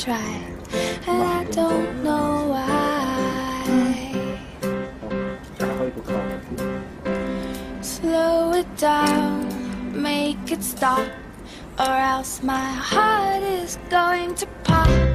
try, and I don't know why. Slow it down, make it stop, or else my heart is going to pop.